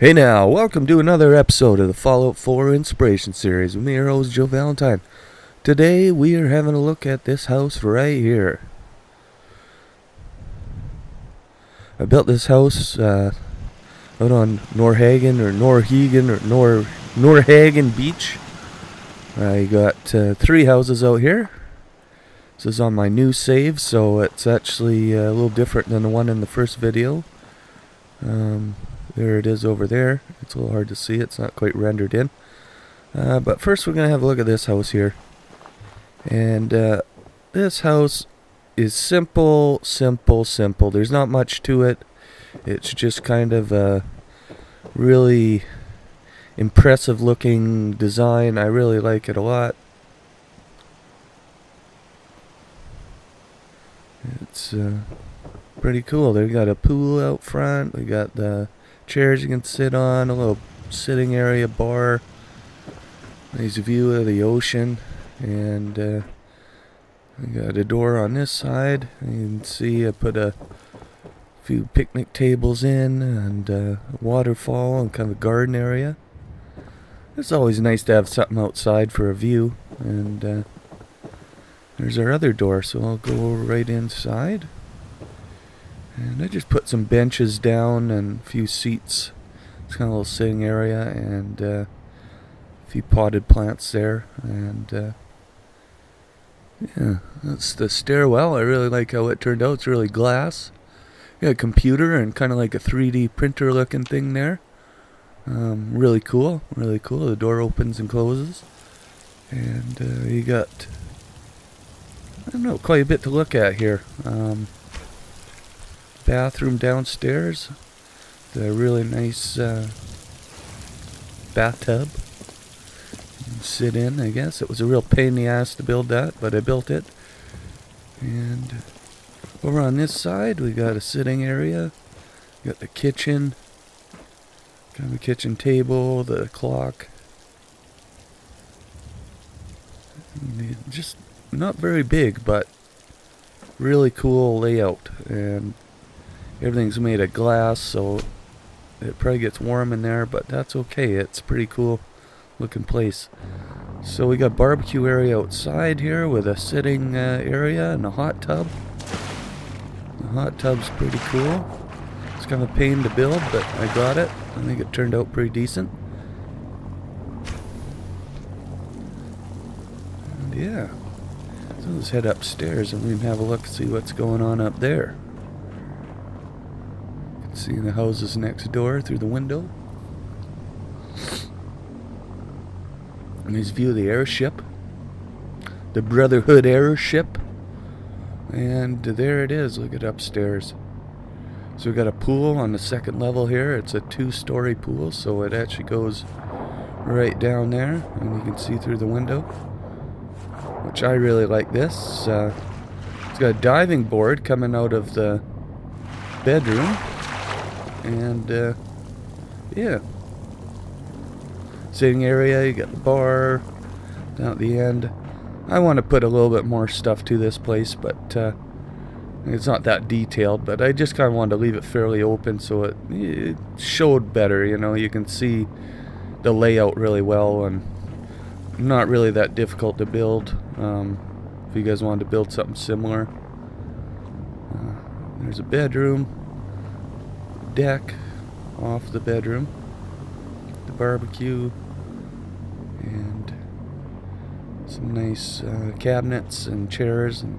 Hey now, welcome to another episode of the Fallout 4 Inspiration Series with me, your host, Joe Valentine. Today we are having a look at this house right here. I built this house uh, out on Norhagen or Norhegan or Nor Norhagen Beach. I got uh, three houses out here. This is on my new save, so it's actually uh, a little different than the one in the first video. Um, there it is over there. It's a little hard to see. It's not quite rendered in. Uh, but first we're going to have a look at this house here. And uh, this house is simple, simple, simple. There's not much to it. It's just kind of a really impressive looking design. I really like it a lot. It's uh, pretty cool. They've got a pool out front. We got the chairs you can sit on, a little sitting area bar, nice view of the ocean, and uh, I got a door on this side. You can see I put a few picnic tables in and a waterfall and kind of a garden area. It's always nice to have something outside for a view, and uh, there's our other door, so I'll go right inside. And I just put some benches down and a few seats. It's kind of a little sitting area and uh, a few potted plants there. And uh, yeah, that's the stairwell. I really like how it turned out. It's really glass. Yeah, a computer and kind of like a 3D printer looking thing there. Um, really cool, really cool. The door opens and closes. And uh, you got I don't know, quite a bit to look at here. Um, bathroom downstairs. The really nice uh, bathtub. Sit in, I guess. It was a real pain in the ass to build that, but I built it. And over on this side, we got a sitting area. Got the kitchen. Got the kitchen table, the clock. Just not very big, but really cool layout. And everything's made of glass, so it probably gets warm in there, but that's okay. It's pretty cool looking place. So we got barbecue area outside here with a sitting uh, area and a hot tub. The hot tub's pretty cool. It's kind of a pain to build, but I got it. I think it turned out pretty decent. And yeah. So let's head upstairs and we can have a look and see what's going on up there. See the houses next door through the window. Nice view of the airship. The Brotherhood airship. And there it is. Look at upstairs. So we've got a pool on the second level here. It's a two-story pool, so it actually goes right down there, and you can see through the window which I really like this. Uh, it's got a diving board coming out of the bedroom. And, uh, yeah. Sitting area, you got the bar down at the end. I want to put a little bit more stuff to this place, but uh, it's not that detailed. But I just kind of wanted to leave it fairly open so it, it showed better, you know. You can see the layout really well and not really that difficult to build. Um, if you guys wanted to build something similar. Uh, there's a bedroom, deck off the bedroom, the barbecue, and some nice uh, cabinets and chairs. And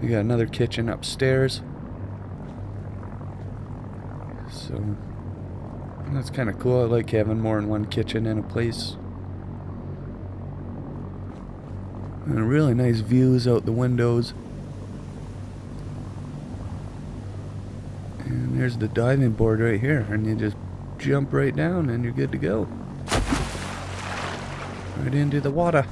we got another kitchen upstairs. So that's kind of cool. I like having more than one kitchen in a place. And really nice views out the windows. And there's the diving board right here. And you just jump right down and you're good to go. Right into the water.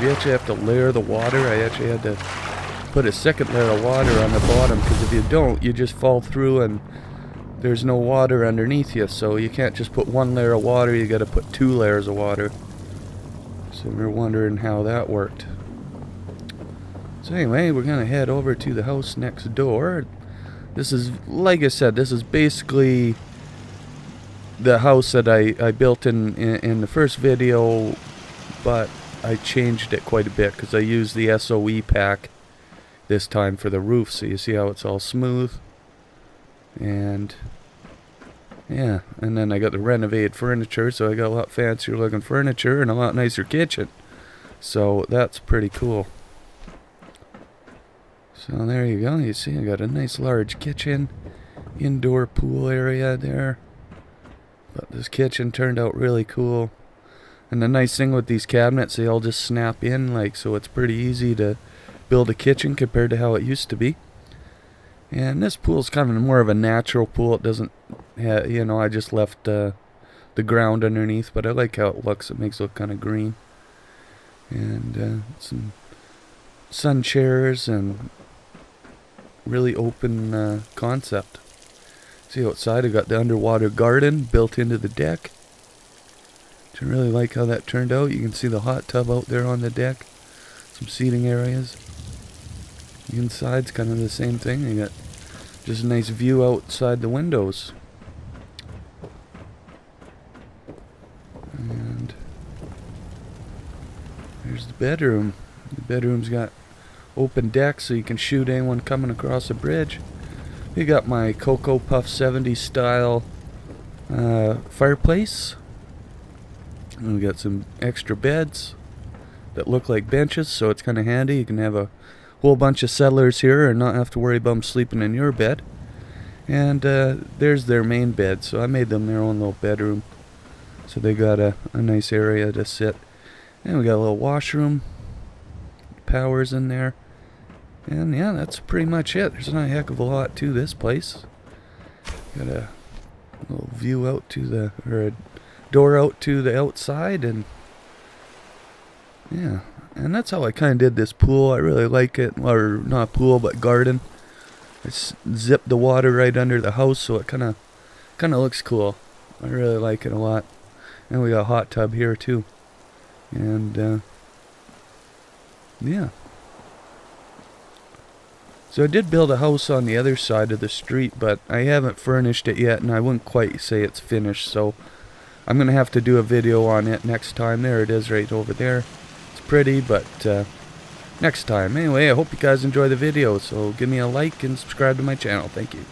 You actually have to layer the water. I actually had to put a second layer of water on the bottom because if you don't you just fall through and there's no water underneath you so you can't just put one layer of water you got to put two layers of water So we're wondering how that worked. So anyway, we're gonna head over to the house next door. This is, like I said, this is basically the house that I, I built in, in, in the first video, but I changed it quite a bit because I used the SOE pack this time for the roof. So you see how it's all smooth. And yeah, and then I got the renovated furniture, so I got a lot fancier looking furniture and a lot nicer kitchen. So that's pretty cool. So there you go. You see, I got a nice large kitchen, indoor pool area there. But this kitchen turned out really cool. And the nice thing with these cabinets, they all just snap in, like, so it's pretty easy to build a kitchen compared to how it used to be. And this pool is kind of more of a natural pool. It doesn't, have, you know, I just left uh, the ground underneath, but I like how it looks. It makes it look kind of green. And uh, some sun chairs and really open uh, concept. See outside, I got the underwater garden built into the deck. I really like how that turned out. You can see the hot tub out there on the deck. Some seating areas. The inside's kind of the same thing. You got just a nice view outside the windows. And there's the bedroom. The bedroom's got open deck so you can shoot anyone coming across a bridge. You got my Cocoa Puff 70 style uh, fireplace. And we got some extra beds that look like benches, so it's kind of handy. You can have a whole bunch of settlers here and not have to worry about them sleeping in your bed. And uh, there's their main bed, so I made them their own little bedroom. So they got a, a nice area to sit. And we got a little washroom. Powers in there. And yeah, that's pretty much it. There's not a heck of a lot to this place. Got a little view out to the, or a door out to the outside, and yeah, and that's how I kind of did this pool. I really like it, or not pool, but garden. I zipped the water right under the house, so it kind of, kind of looks cool. I really like it a lot. And we got a hot tub here too, and uh, yeah. So I did build a house on the other side of the street, but I haven't furnished it yet, and I wouldn't quite say it's finished, so I'm going to have to do a video on it next time. There it is right over there. Pretty, but uh, next time. Anyway, I hope you guys enjoy the video, so give me a like and subscribe to my channel. Thank you.